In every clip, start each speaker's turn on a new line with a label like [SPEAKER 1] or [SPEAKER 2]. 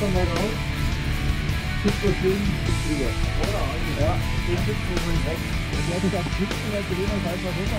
[SPEAKER 1] dann nicht auf. Super schön drüber. Ja, den gibt's wohl weg. Jetzt auf Sitzen, weil
[SPEAKER 2] drehen
[SPEAKER 1] und
[SPEAKER 2] einfach rüber.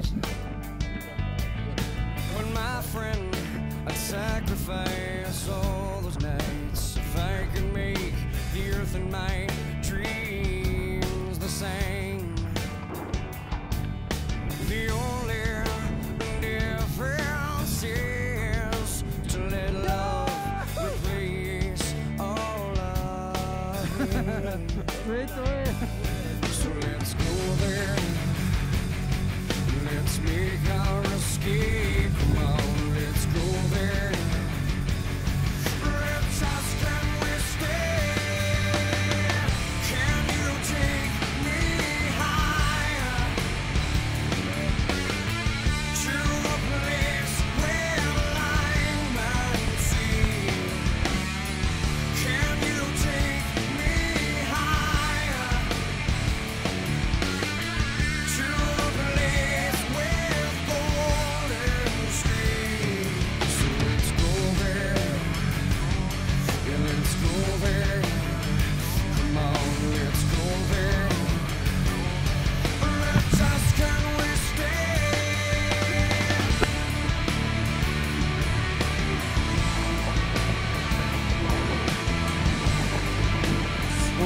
[SPEAKER 2] my friend, I'd sacrifice all those nights if I could make the earth and my dreams the same. The only difference is to let love replace all love. so let's go there.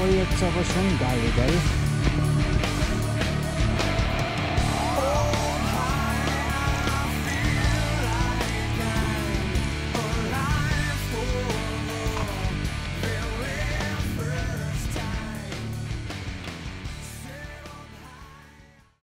[SPEAKER 1] सहयोग सघाउ गाई गाई